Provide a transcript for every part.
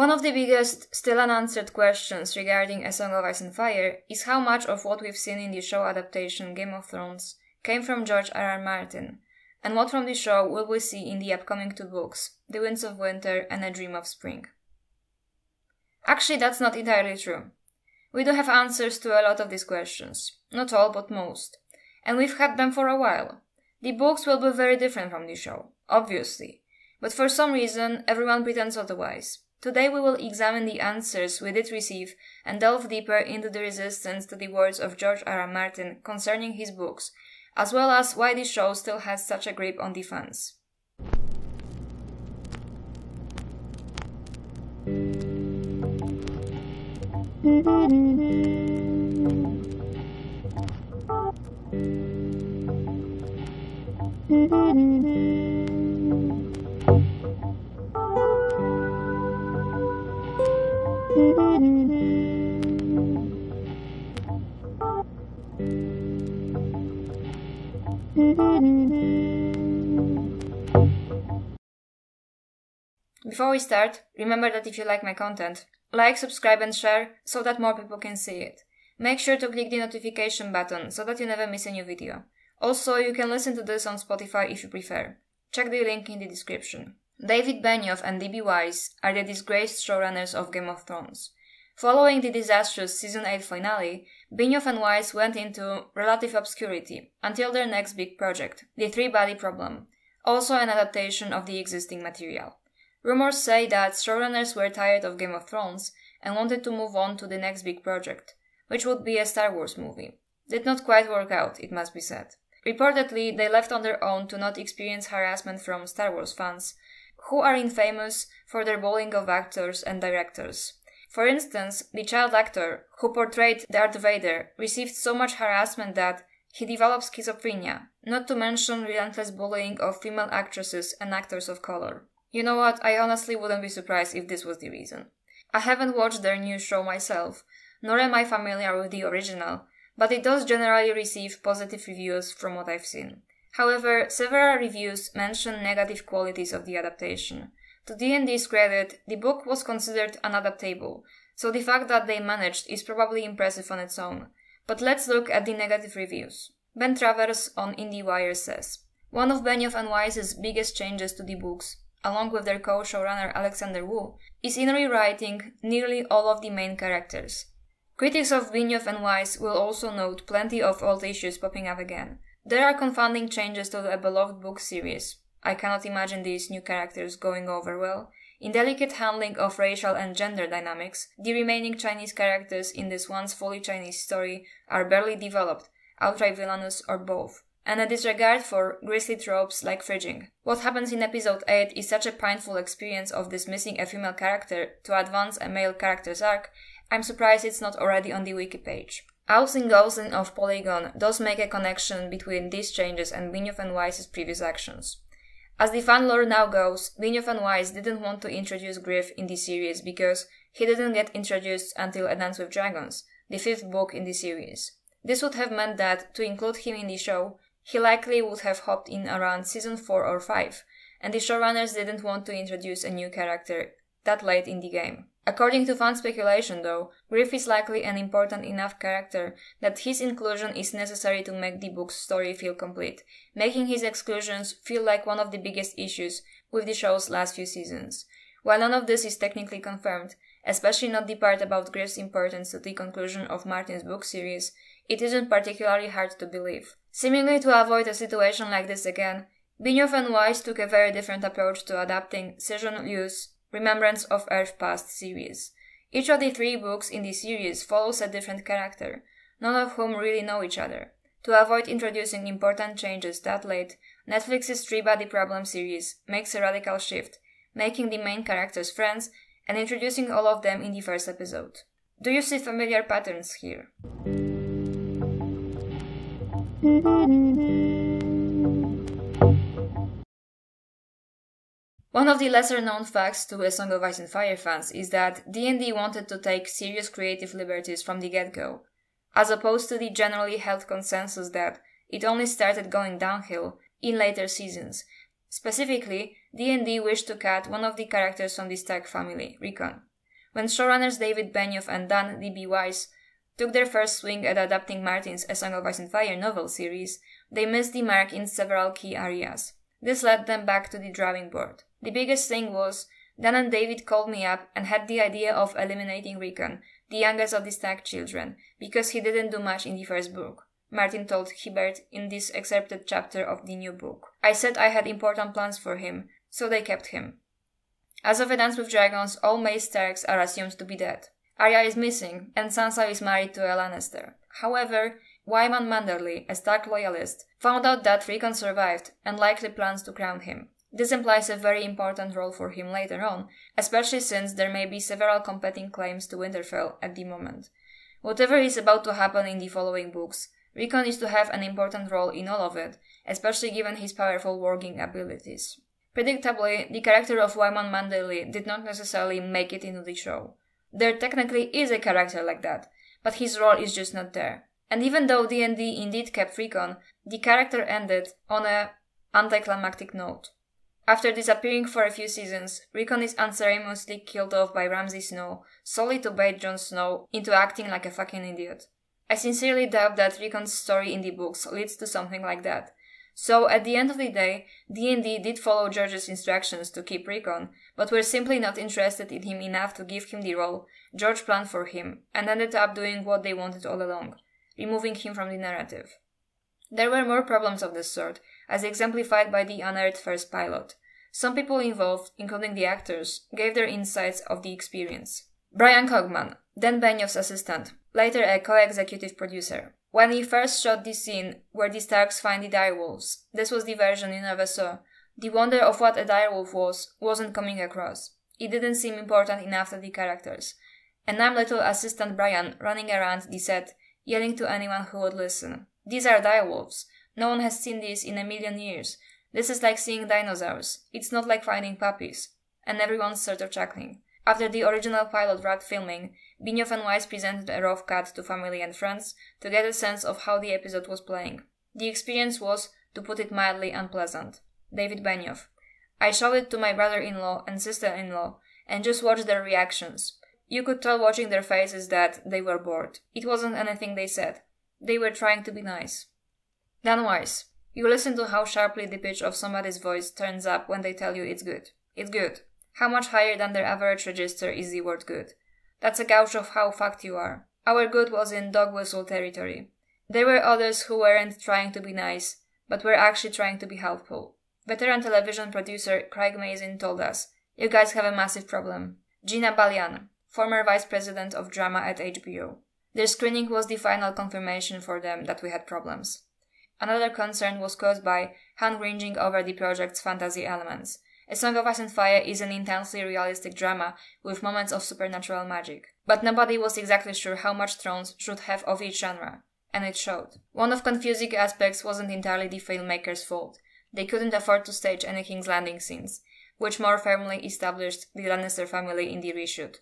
One of the biggest, still unanswered questions regarding A Song of Ice and Fire is how much of what we've seen in the show adaptation Game of Thrones came from George R. R. Martin, and what from the show will we see in the upcoming two books, The Winds of Winter and A Dream of Spring. Actually, that's not entirely true. We do have answers to a lot of these questions. Not all, but most. And we've had them for a while. The books will be very different from the show, obviously. But for some reason, everyone pretends otherwise. Today we will examine the answers we did receive and delve deeper into the resistance to the words of George R. R. Martin concerning his books, as well as why the show still has such a grip on the fans. Before we start, remember that if you like my content, like, subscribe and share so that more people can see it. Make sure to click the notification button so that you never miss a new video. Also, you can listen to this on Spotify if you prefer. Check the link in the description. David Benioff and D.B. Weiss are the disgraced showrunners of Game of Thrones. Following the disastrous season 8 finale, Benioff and Weiss went into relative obscurity until their next big project, The Three Body Problem, also an adaptation of the existing material. Rumors say that showrunners were tired of Game of Thrones and wanted to move on to the next big project, which would be a Star Wars movie. Did not quite work out, it must be said. Reportedly, they left on their own to not experience harassment from Star Wars fans, who are infamous for their bullying of actors and directors. For instance, the child actor who portrayed Darth Vader received so much harassment that he developed schizophrenia, not to mention relentless bullying of female actresses and actors of color. You know what, I honestly wouldn't be surprised if this was the reason. I haven't watched their new show myself, nor am I familiar with the original, but it does generally receive positive reviews from what I've seen. However, several reviews mention negative qualities of the adaptation. To D&D's credit, the book was considered unadaptable, so the fact that they managed is probably impressive on its own. But let's look at the negative reviews. Ben Travers on IndieWire says, One of Benioff and Weiss's biggest changes to the books along with their co-showrunner Alexander Woo, is in rewriting nearly all of the main characters. Critics of Benioff and Weiss will also note plenty of old issues popping up again. There are confounding changes to the beloved book series. I cannot imagine these new characters going over well. Indelicate handling of racial and gender dynamics, the remaining Chinese characters in this once fully Chinese story are barely developed, outright villainous, or both and a disregard for grisly tropes like fridging. What happens in episode 8 is such a painful experience of dismissing a female character to advance a male character's arc, I'm surprised it's not already on the wiki page. Austin Goslin of Polygon does make a connection between these changes and Benioff and Weiss's previous actions. As the fan lore now goes, Benioff and Weiss didn't want to introduce Griff in the series because he didn't get introduced until A Dance with Dragons, the fifth book in the series. This would have meant that, to include him in the show, he likely would have hopped in around season 4 or 5, and the showrunners didn't want to introduce a new character that late in the game. According to fan speculation, though, Griff is likely an important enough character that his inclusion is necessary to make the book's story feel complete, making his exclusions feel like one of the biggest issues with the show's last few seasons. While none of this is technically confirmed, especially not the part about Griff's importance to the conclusion of Martin's book series, it isn't particularly hard to believe. Seemingly to avoid a situation like this again, Benioff and Weiss took a very different approach to adapting Cixin Liu's Remembrance of Earth Past series. Each of the three books in the series follows a different character, none of whom really know each other. To avoid introducing important changes that late, Netflix's Three Body Problem series makes a radical shift, making the main characters friends and introducing all of them in the first episode. Do you see familiar patterns here? One of the lesser known facts to A Song of Ice and Fire fans is that D&D wanted to take serious creative liberties from the get-go, as opposed to the generally held consensus that it only started going downhill in later seasons, Specifically, D&D wished to cut one of the characters from the Stark family, Rickon. When showrunners David Benioff and Dan D.B. Weiss took their first swing at adapting Martin's A Song of Ice and Fire novel series, they missed the mark in several key areas. This led them back to the drawing board. The biggest thing was Dan and David called me up and had the idea of eliminating Rickon, the youngest of the Stark children, because he didn't do much in the first book. Martin told Hibberd in this excerpted chapter of the new book. I said I had important plans for him, so they kept him. As of A Dance with Dragons, all Mace Starks are assumed to be dead. Arya is missing, and Sansa is married to a Lannister. However, Wyman Manderly, a Stark loyalist, found out that Rickon survived and likely plans to crown him. This implies a very important role for him later on, especially since there may be several competing claims to Winterfell at the moment. Whatever is about to happen in the following books, Rickon is to have an important role in all of it, especially given his powerful warging abilities. Predictably, the character of Wyman Manderly did not necessarily make it into the show. There technically is a character like that, but his role is just not there. And even though D&D indeed kept Rickon, the character ended on a anticlimactic note. After disappearing for a few seasons, Rickon is unceremoniously killed off by Ramsay Snow solely to bait Jon Snow into acting like a fucking idiot. I sincerely doubt that Rickon's story in the books leads to something like that. So at the end of the day, D&D did follow George's instructions to keep Rickon, but were simply not interested in him enough to give him the role George planned for him, and ended up doing what they wanted all along, removing him from the narrative. There were more problems of this sort, as exemplified by the unearthed first pilot. Some people involved, including the actors, gave their insights of the experience. Bryan Cogman, Dan Benioff's assistant, later a co-executive producer. When he first shot the scene where the Starks find the direwolves, this was the version you never saw. The wonder of what a direwolf was wasn't coming across. It didn't seem important enough to the characters. And I'm little assistant Brian running around the set, yelling to anyone who would listen. These are direwolves. No one has seen these in a million years. This is like seeing dinosaurs. It's not like finding puppies. And everyone started chuckling. After the original pilot wrapped filming, Benioff and Weiss presented a rough cut to family and friends to get a sense of how the episode was playing. The experience was, to put it mildly, unpleasant. David Benioff. I showed it to my brother-in-law and sister-in-law and just watched their reactions. You could tell watching their faces that they were bored. It wasn't anything they said. They were trying to be nice. Dan Weiss. You listen to how sharply the pitch of somebody's voice turns up when they tell you it's good. It's good. How much higher than their average register is the word good? That's a gauge of how fucked you are. Our good was in dog whistle territory. There were others who weren't trying to be nice, but were actually trying to be helpful. Veteran television producer Craig Mazin told us, You guys have a massive problem. Gina Balian, former vice president of drama at HBO. Their screening was the final confirmation for them that we had problems. Another concern was caused by hand-wringing over the project's fantasy elements. A Song of Ice and Fire is an intensely realistic drama with moments of supernatural magic. But nobody was exactly sure how much Thrones should have of each genre, and it showed. One of confusing aspects wasn't entirely the filmmakers' fault. They couldn't afford to stage any King's Landing scenes, which more firmly established the Lannister family in the reshoot.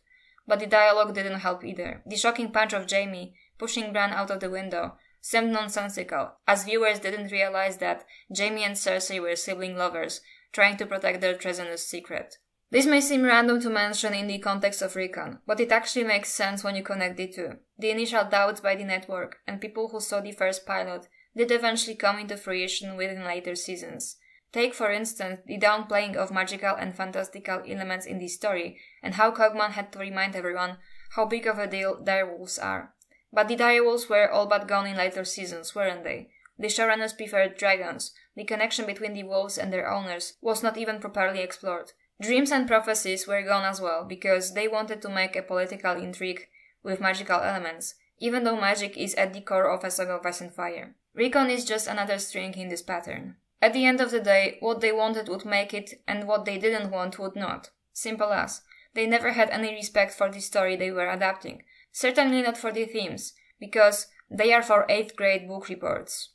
But the dialogue didn't help either. The shocking punch of Jaime, pushing Bran out of the window, seemed nonsensical, as viewers didn't realize that Jaime and Cersei were sibling lovers trying to protect their treasonous secret. This may seem random to mention in the context of Rickon, but it actually makes sense when you connect the two. The initial doubts by the network and people who saw the first pilot did eventually come into fruition within later seasons. Take, for instance, the downplaying of magical and fantastical elements in the story, and how Cogman had to remind everyone how big of a deal direwolves are. But the direwolves were all but gone in later seasons, weren't they? The showrunners preferred dragons, the connection between the wolves and their owners was not even properly explored. Dreams and prophecies were gone as well, because they wanted to make a political intrigue with magical elements, even though magic is at the core of A Song of Ice and Fire. Rickon is just another string in this pattern. At the end of the day, what they wanted would make it, and what they didn't want would not. Simple as. They never had any respect for the story they were adapting. Certainly not for the themes, because they are for 8th grade book reports.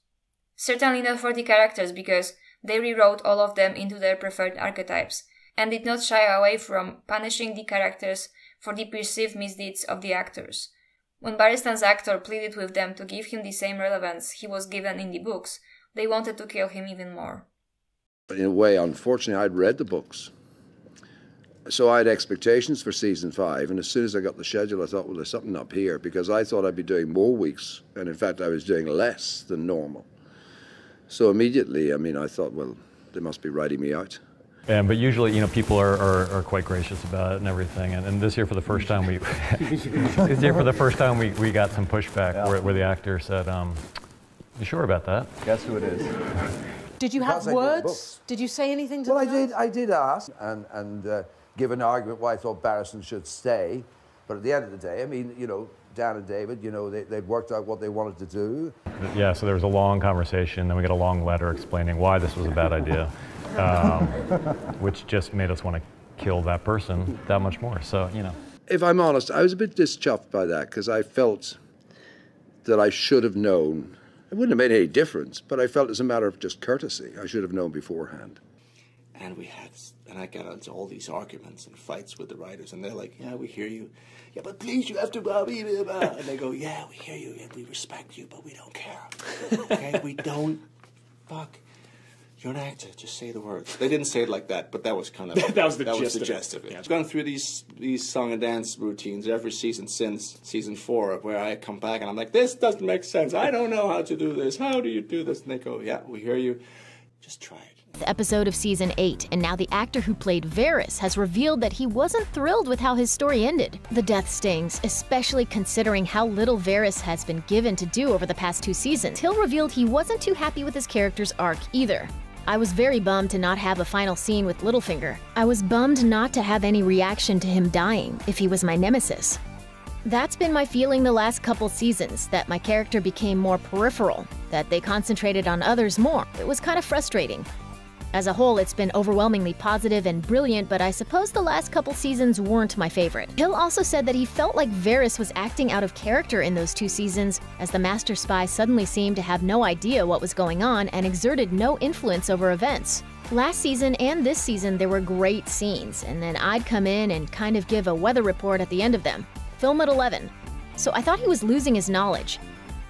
Certainly not for the characters because they rewrote all of them into their preferred archetypes and did not shy away from punishing the characters for the perceived misdeeds of the actors. When Barristan's actor pleaded with them to give him the same relevance he was given in the books, they wanted to kill him even more. In a way, unfortunately, I'd read the books. So I had expectations for season five, and as soon as I got the schedule, I thought, well, there's something up here because I thought I'd be doing more weeks, and in fact, I was doing less than normal. So immediately, I mean, I thought, well, they must be writing me out. And but usually, you know, people are, are, are quite gracious about it and everything. And, and, this year, for the first time, we this year for the first time we, we got some pushback yeah. where, where, the actor said, um, "You sure about that?" Guess who it is? Did you have words? Did, did, you say anything to Well, I did. I did ask and and uh, give an argument why I thought Barristan should stay. But at the end of the day, I mean, you know, Dan and David, you know, they, they'd worked out what they wanted to do. Yeah, so there was a long conversation, then we got a long letter explaining why this was a bad idea um, which just made us want to kill that person that much more. So, you know. If I'm honest, I was a bit dischuffed by that because I felt that I should have known. It wouldn't have made any difference, but I felt as a matter of just courtesy, I should have known beforehand. And we had, and I got into all these arguments and fights with the writers, and they're like, "Yeah, we hear you. Yeah, but please, you have to blah blah blah." blah. And they go, "Yeah, we hear you, and we respect you, but we don't care. Okay, we don't. Fuck." You're an actor. Just say the words. They didn't say it like that, but that was kind of that was the that gist was the of gist it. of it. Yeah. I've gone through these these song and dance routines every season since season four, where I come back and I'm like, this doesn't make sense. I don't know how to do this. How do you do this? And they go, yeah, we hear you. Just try it The episode of season 8, and now the actor who played Varys has revealed that he wasn't thrilled with how his story ended. The death stings, especially considering how little Varys has been given to do over the past two seasons. Hill revealed he wasn't too happy with his character's arc either. I was very bummed to not have a final scene with Littlefinger. I was bummed not to have any reaction to him dying if he was my nemesis. That's been my feeling the last couple seasons, that my character became more peripheral, that they concentrated on others more. It was kind of frustrating. As a whole, it's been overwhelmingly positive and brilliant, but I suppose the last couple seasons weren't my favorite. Hill also said that he felt like Varys was acting out of character in those two seasons, as the Master Spy suddenly seemed to have no idea what was going on and exerted no influence over events. Last season and this season, there were great scenes, and then I'd come in and kind of give a weather report at the end of them. Film at 11. So I thought he was losing his knowledge.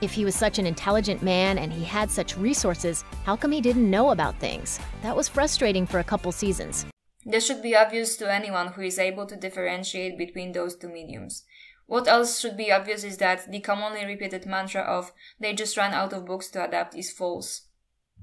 If he was such an intelligent man and he had such resources, how come he didn't know about things? That was frustrating for a couple seasons. This should be obvious to anyone who is able to differentiate between those two mediums. What else should be obvious is that the commonly repeated mantra of they just ran out of books to adapt is false.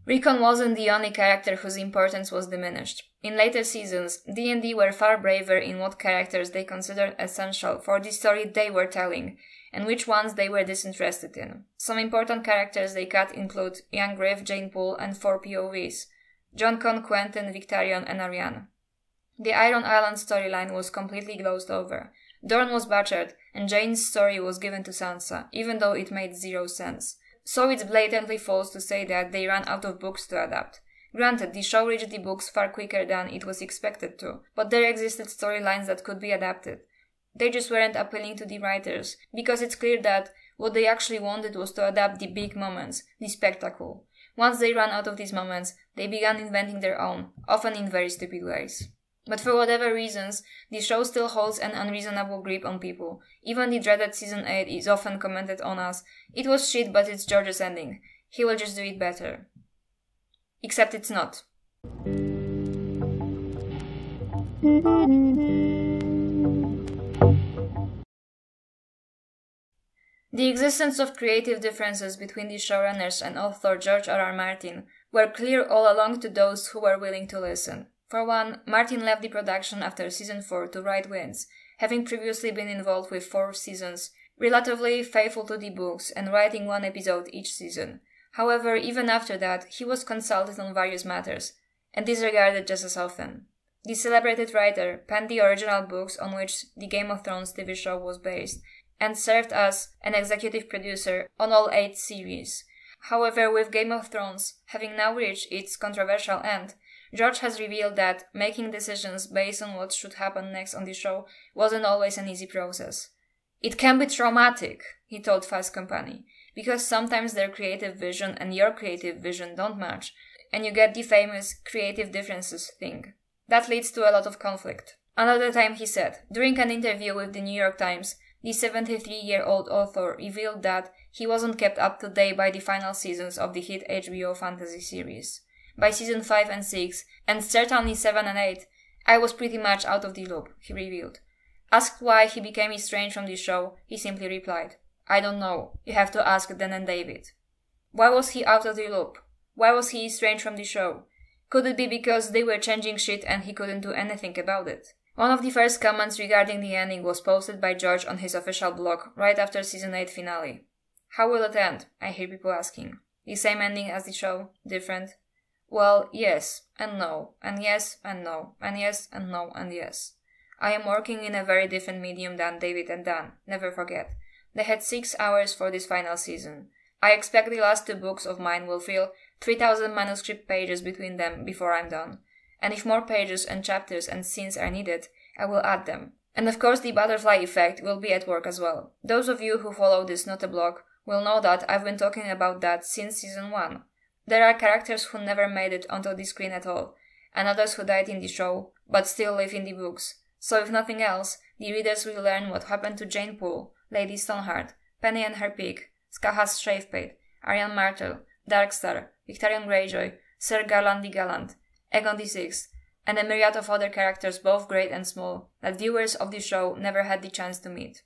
Rickon wasn't the only character whose importance was diminished. In later seasons, D&D were far braver in what characters they considered essential for the story they were telling, and which ones they were disinterested in. Some important characters they cut include Young Griff, Jeyne Poole, and four POVs Jon Con, Quentyn, Victarion, and Arianne. The Iron Island storyline was completely glozed over. Dorne was butchered, and Jeyne's story was given to Sansa, even though it made zero sense. So it's blatantly false to say that they ran out of books to adapt. Granted, the show reached the books far quicker than it was expected to, but there existed storylines that could be adapted. They just weren't appealing to the writers, because it's clear that what they actually wanted was to adapt the big moments, the spectacle. Once they ran out of these moments, they began inventing their own, often in very stupid ways. But for whatever reasons, the show still holds an unreasonable grip on people. Even the dreaded season 8 is often commented on as, it was shit but it's George's ending. He will just do it better. Except it's not. The existence of creative differences between the showrunners and author George R. R. Martin were clear all along to those who were willing to listen. For one, Martin left the production after season 4 to write Winds, having previously been involved with four seasons, relatively faithful to the books and writing one episode each season. However, even after that, he was consulted on various matters, and disregarded just as often. The celebrated writer penned the original books on which the Game of Thrones TV show was based, and served as an executive producer on all eight series. However, with Game of Thrones having now reached its controversial end, George has revealed that making decisions based on what should happen next on the show wasn't always an easy process. It can be traumatic, he told Fast Company, because sometimes their creative vision and your creative vision don't match, and you get the famous creative differences thing. That leads to a lot of conflict. Another time he said, during an interview with the New York Times, the 73 year old author revealed that he wasn't kept up to date by the final seasons of the hit HBO fantasy series. by season 5 and 6, and certainly 7 and 8, I was pretty much out of the loop, he revealed. Asked why he became estranged from the show, he simply replied, I don't know. You have to ask Dan and David. Why was he out of the loop? Why was he estranged from the show? Could it be because they were changing shit and he couldn't do anything about it? One of the first comments regarding the ending was posted by George on his official blog right after season 8 finale. How will it end? I hear people asking. The same ending as the show? Different? Well, yes, and no, and yes, and no, and yes, and no, and yes. I am working in a very different medium than David and Dan, never forget. They had six hours for this final season. I expect the last two books of mine will fill 3000 manuscript pages between them before I'm done. And if more pages and chapters and scenes are needed, I will add them. And of course, the butterfly effect will be at work as well. Those of you who follow this Not a blog will know that I've been talking about that since season 1. There are characters who never made it onto the screen at all, and others who died in the show, but still live in the books. So if nothing else, the readers will learn what happened to Jeyne Poole, Lady Stoneheart, Penny and her pig, Skahaz Shavepate, Arianne Martell, Darkstar, Victarion Greyjoy, Sir Garlan the Gallant, Aegon VI, and a myriad of other characters both great and small that viewers of the show never had the chance to meet.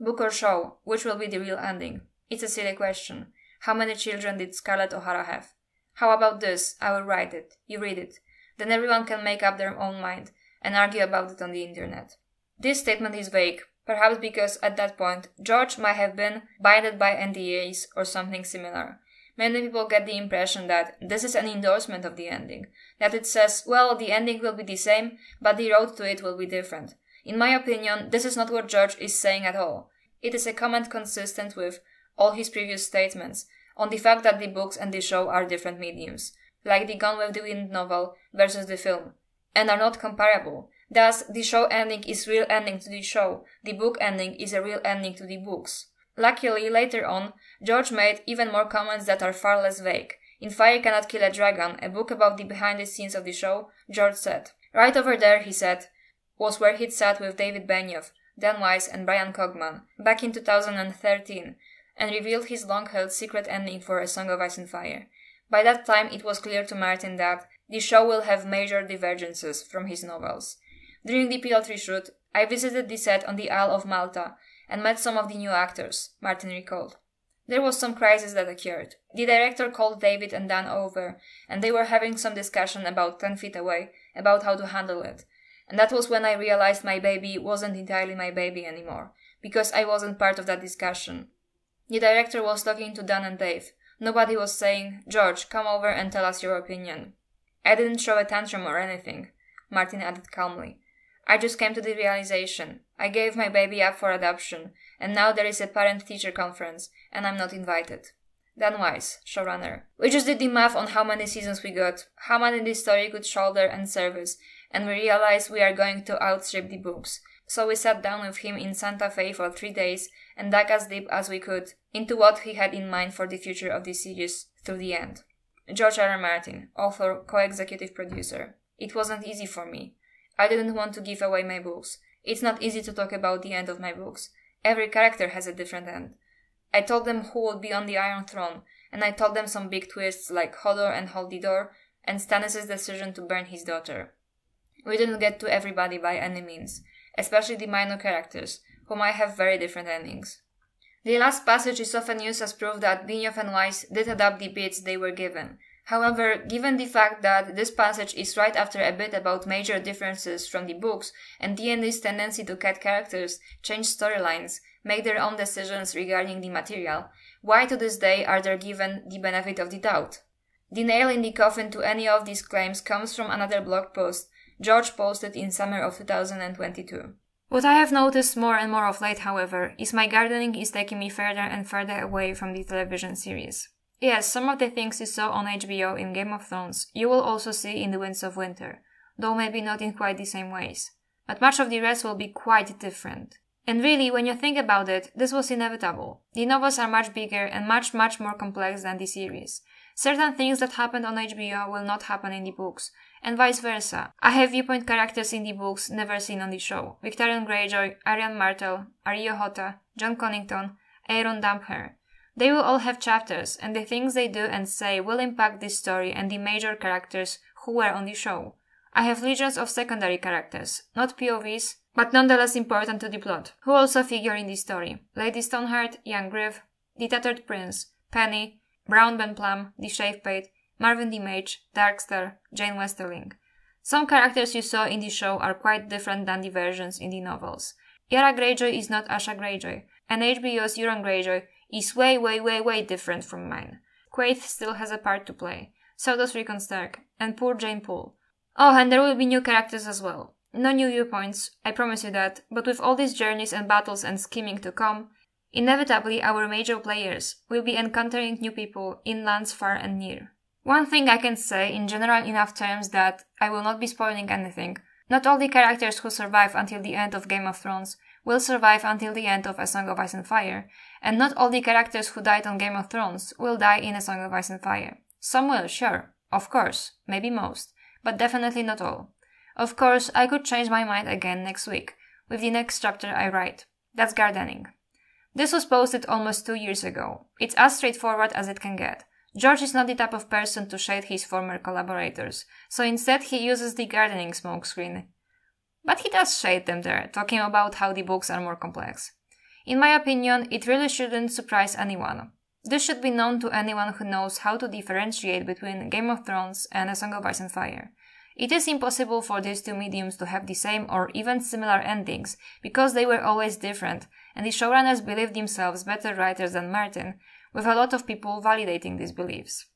Book or show, which will be the real ending? It's a silly question. How many children did Scarlett O'Hara have? How about this? I will write it. You read it. Then everyone can make up their own mind and argue about it on the internet. This statement is vague, perhaps because at that point George might have been binded by NDAs or something similar. Many people get the impression that this is an endorsement of the ending, that it says, well, the ending will be the same, but the road to it will be different. In my opinion, this is not what George is saying at all. It is a comment consistent with all his previous statements on the fact that the books and the show are different mediums, like the Gone with the Wind novel versus the film, and are not comparable. Thus, the show ending is real ending to the show, the book ending is a real ending to the books. Luckily, later on, George made even more comments that are far less vague. In Fire Cannot Kill a Dragon, a book about the behind the scenes of the show, George said, Right over there, he said, was where he'd sat with David Benioff, Dan Weiss, and Bryan Cogman, back in 2013, and revealed his long held secret ending for A Song of Ice and Fire. By that time, it was clear to Martin that the show will have major divergences from his novels. During the pilot shoot, I visited the set on the Isle of Malta and met some of the new actors, Martin recalled. There was some crisis that occurred. The director called David and Dan over, and they were having some discussion about 10 feet away about how to handle it. And that was when I realized my baby wasn't entirely my baby anymore, because I wasn't part of that discussion. The director was talking to Dan and Dave. Nobody was saying, George, come over and tell us your opinion. I didn't show a tantrum or anything, Martin added calmly. I just came to the realization. I gave my baby up for adoption, and now there is a parent teacher conference, and I'm not invited. Dan Weiss, showrunner. We just did the math on how many seasons we got, how many this story could shoulder and service, and we realized we are going to outstrip the books. So we sat down with him in Santa Fe for three days and dug as deep as we could into what he had in mind for the future of the series through the end. George R. R. Martin, author, co-executive producer. It wasn't easy for me. I didn't want to give away my books. It's not easy to talk about the end of my books. Every character has a different end. I told them who would be on the Iron Throne, and I told them some big twists like Hodor and Door, and Stannis' decision to burn his daughter. We didn't get to everybody by any means, especially the minor characters, who might have very different endings. The last passage is often used as proof that Benioff and Weiss did adapt the bits they were given. However, given the fact that this passage is right after a bit about major differences from the books and D&D's tendency to cut characters, change storylines, make their own decisions regarding the material, why to this day are they given the benefit of the doubt? The nail in the coffin to any of these claims comes from another blog post George posted in summer of 2022. What I have noticed more and more of late, however, is my gardening is taking me further and further away from the television series. Yes, some of the things you saw on HBO in Game of Thrones, you will also see in The Winds of Winter, though maybe not in quite the same ways. But much of the rest will be quite different. And really, when you think about it, this was inevitable. The novels are much bigger and much, much more complex than the series. Certain things that happened on HBO will not happen in the books, and vice versa. I have viewpoint characters in the books never seen on the show. Victarion Greyjoy, Arianne Martell, Areo Hotah, Jon Connington, Aeron Damphair. They will all have chapters, and the things they do and say will impact this story and the major characters who were on the show. I have legions of secondary characters, not POVs, but nonetheless important to the plot, who also figure in the story. Lady Stoneheart, Young Griff, the Tattered Prince, Penny, Brown Ben Plumm, the Shavepate, Marwyn the Mage, Darkstar, Jeyne Westerling. Some characters you saw in the show are quite different than the versions in the novels. Yara Greyjoy is not Asha Greyjoy, and HBO's Euron Greyjoy is way, way, way, way different from mine. Quaithe still has a part to play, so does Rickon Stark, and poor Jeyne Poole. Oh, and there will be new characters as well. No new viewpoints, I promise you that, but with all these journeys and battles and scheming to come, inevitably our major players will be encountering new people in lands far and near. One thing I can say in general enough terms that I will not be spoiling anything. Not all the characters who survive until the end of Game of Thrones will survive until the end of A Song of Ice and Fire, and not all the characters who died on Game of Thrones will die in A Song of Ice and Fire. Some will, sure, of course, maybe most, but definitely not all. Of course, I could change my mind again next week, with the next chapter I write. That's gardening. This was posted almost two years ago. It's as straightforward as it can get. George is not the type of person to shade his former collaborators, so instead he uses the gardening smokescreen. But he does shade them there, talking about how the books are more complex. In my opinion, it really shouldn't surprise anyone. This should be known to anyone who knows how to differentiate between Game of Thrones and A Song of Ice and Fire. It is impossible for these two mediums to have the same or even similar endings because they were always different, and the showrunners believed themselves better writers than Martin, with a lot of people validating these beliefs.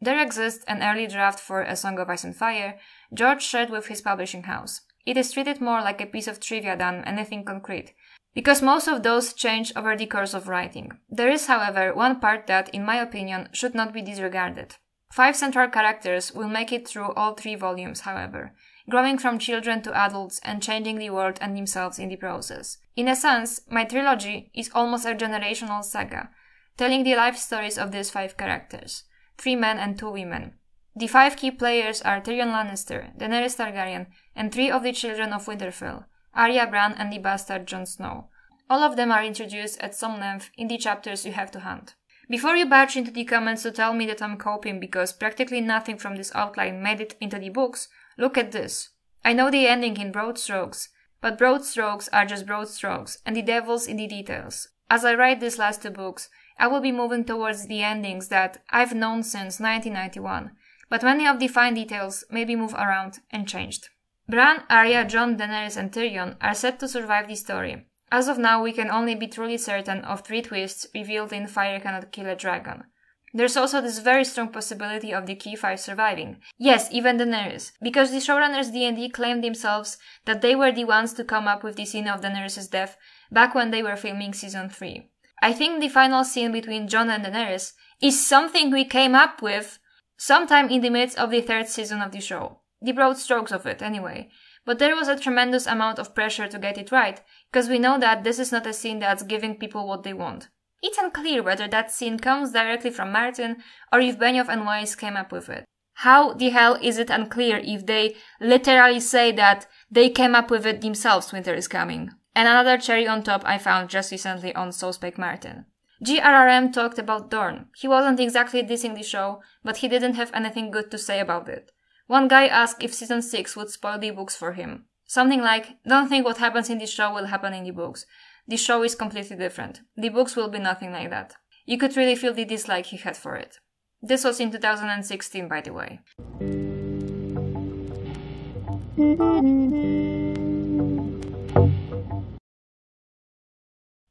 There exists an early draft for A Song of Ice and Fire George shared with his publishing house. It is treated more like a piece of trivia than anything concrete, because most of those change over the course of writing. There is, however, one part that, in my opinion, should not be disregarded. Five central characters will make it through all three volumes, however, growing from children to adults and changing the world and themselves in the process. In a sense, my trilogy is almost a generational saga, telling the life stories of these five characters three men and two women. The five key players are Tyrion Lannister, Daenerys Targaryen, and three of the children of Winterfell, Arya Bran and the bastard Jon Snow. All of them are introduced at some length in the chapters you have to hunt. Before you barge into the comments to tell me that I'm copying because practically nothing from this outline made it into the books, look at this. I know the ending in broad strokes, but broad strokes are just broad strokes, and the devil's in the details. As I write these last two books, I will be moving towards the endings that I've known since 1991, but many of the fine details may be moved around and changed. Bran, Arya, Jon, Daenerys, and Tyrion are set to survive the story, as of now, we can only be truly certain of three twists revealed in Fire Cannot Kill a Dragon. There's also this very strong possibility of the Key 5 surviving. Yes, even Daenerys, because the showrunners D&D claimed themselves that they were the ones to come up with the scene of Daenerys' death back when they were filming season 3. I think the final scene between Jon and Daenerys is something we came up with sometime in the midst of the third season of the show. The broad strokes of it, anyway. But there was a tremendous amount of pressure to get it right, because we know that this is not a scene that's giving people what they want. It's unclear whether that scene comes directly from Martin or if Benioff and Weiss came up with it. How the hell is it unclear if they literally say that they came up with it themselves winter is coming? And another cherry on top I found just recently on So Martin. GRRM talked about Dorne. He wasn't exactly dissing the show, but he didn't have anything good to say about it. One guy asked if season 6 would spoil the books for him. Something like, don't think what happens in the show will happen in the books. The show is completely different. The books will be nothing like that. You could really feel the dislike he had for it. This was in 2016, by the way.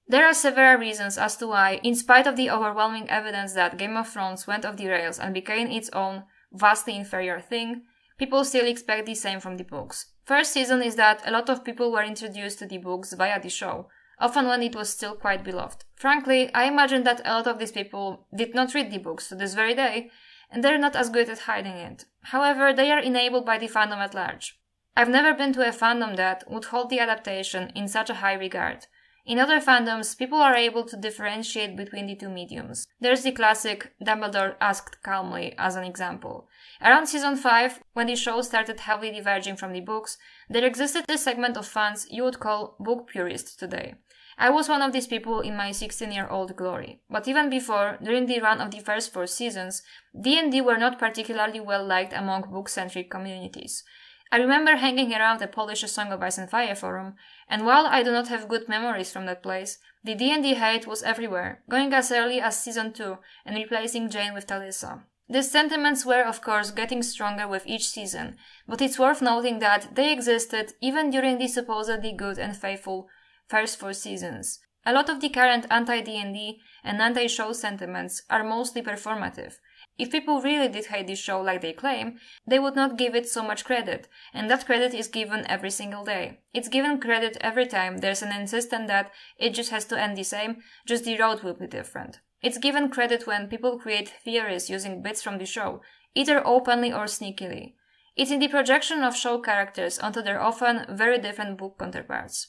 There are several reasons as to why, in spite of the overwhelming evidence that Game of Thrones went off the rails and became its own vastly inferior thing, people still expect the same from the books. First season is that a lot of people were introduced to the books via the show, often when it was still quite beloved. Frankly, I imagine that a lot of these people did not read the books to this very day, and they're not as good at hiding it. However, they are enabled by the fandom at large. I've never been to a fandom that would hold the adaptation in such a high regard. In other fandoms, people are able to differentiate between the two mediums. There's the classic Dumbledore asked calmly as an example. Around season 5, when the show started heavily diverging from the books, there existed a segment of fans you would call book purists today. I was one of these people in my 16 year old glory. But even before, during the run of the first four seasons, D&D were not particularly well liked among book-centric communities. I remember hanging around the Polish Song of Ice and Fire forum, and while I do not have good memories from that place, the D&D hate was everywhere, going as early as season 2 and replacing Jeyne with Talisa. These sentiments were, of course, getting stronger with each season, but it's worth noting that they existed even during the supposedly good and faithful first four seasons. A lot of the current anti-D&D and anti-show sentiments are mostly performative, if people really did hate this show like they claim, they would not give it so much credit, and that credit is given every single day. It's given credit every time there's an insistence that it just has to end the same, just the road will be different. It's given credit when people create theories using bits from the show, either openly or sneakily. It's in the projection of show characters onto their often very different book counterparts.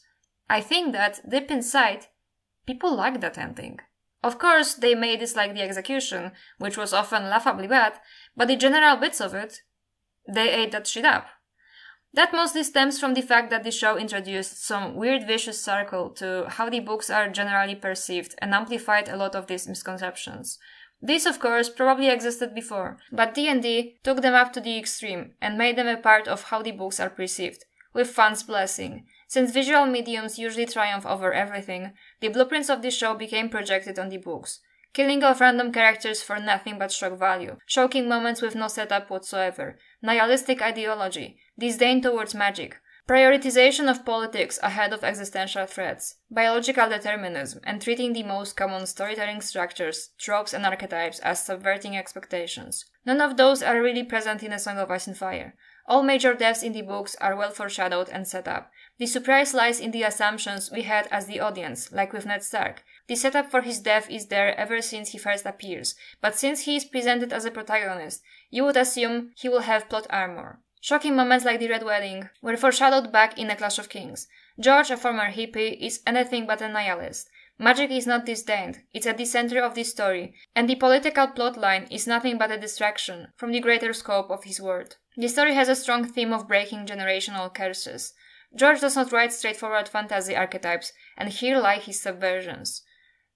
I think that, deep inside, people like that ending. Of course, they may dislike the execution, which was often laughably bad, but the general bits of it, they ate that shit up. That mostly stems from the fact that the show introduced some weird vicious circle to how the books are generally perceived and amplified a lot of these misconceptions. These, of course, probably existed before, but D&D took them up to the extreme and made them a part of how the books are perceived, with fans' blessing, since visual mediums usually triumph over everything, the blueprints of the show became projected on the books. Killing of random characters for nothing but shock value, shocking moments with no setup whatsoever, nihilistic ideology, disdain towards magic, prioritization of politics ahead of existential threats, biological determinism, and treating the most common storytelling structures, tropes, and archetypes as subverting expectations. None of those are really present in A Song of Ice and Fire. All major deaths in the books are well foreshadowed and set up, the surprise lies in the assumptions we had as the audience, like with Ned Stark. The setup for his death is there ever since he first appears, but since he is presented as a protagonist, you would assume he will have plot armor. Shocking moments like the Red Wedding were foreshadowed back in A Clash of Kings. George, a former hippie, is anything but a nihilist. Magic is not disdained, it's at the center of the story, and the political plotline is nothing but a distraction from the greater scope of his world. The story has a strong theme of breaking generational curses. George does not write straightforward fantasy archetypes, and here lie his subversions.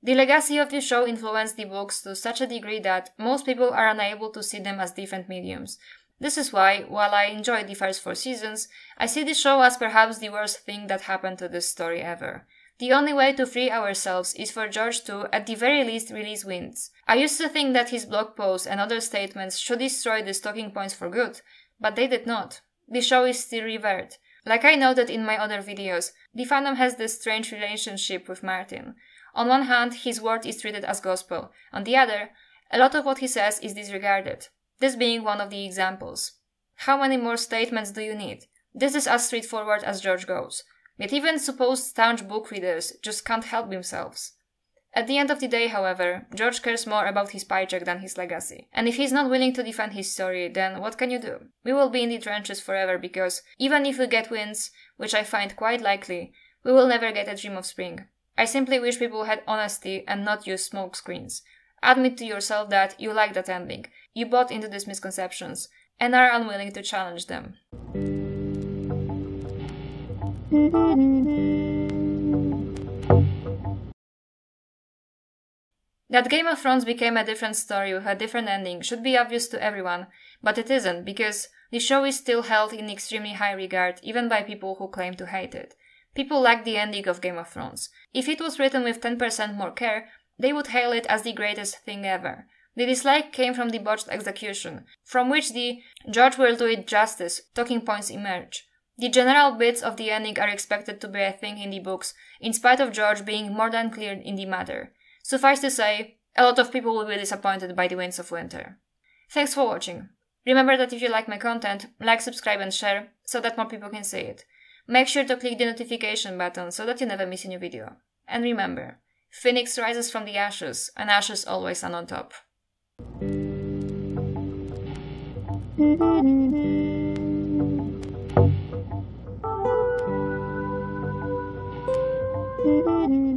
The legacy of the show influenced the books to such a degree that most people are unable to see them as different mediums. This is why, while I enjoyed the first four seasons, I see the show as perhaps the worst thing that happened to this story ever. The only way to free ourselves is for George to, at the very least, release Winds. I used to think that his blog posts and other statements should destroy these talking points for good, but they did not. The show is still revered. Like I noted in my other videos, the fandom has this strange relationship with Martin. On one hand, his word is treated as gospel. On the other, a lot of what he says is disregarded. This being one of the examples. How many more statements do you need? This is as straightforward as George goes. Yet even supposed staunch book readers just can't help themselves. At the end of the day, however, George cares more about his paycheck than his legacy. And if he's not willing to defend his story, then what can you do? We will be in the trenches forever because even if we get wins, which I find quite likely, we will never get a dream of spring. I simply wish people had honesty and not use smoke screens. Admit to yourself that you like that ending, you bought into these misconceptions, and are unwilling to challenge them. That Game of Thrones became a different story with a different ending should be obvious to everyone, but it isn't because the show is still held in extremely high regard even by people who claim to hate it. People like the ending of Game of Thrones. If it was written with 10% more care, they would hail it as the greatest thing ever. The dislike came from the botched execution, from which the George will do it justice talking points emerge. The general bits of the ending are expected to be a thing in the books, in spite of George being more than clear in the matter. Suffice to say, a lot of people will be disappointed by the winds of winter. Thanks for watching. Remember that if you like my content, like, subscribe and share so that more people can see it. Make sure to click the notification button so that you never miss a new video. And remember, Phoenix rises from the ashes, and ashes always stand on top. You.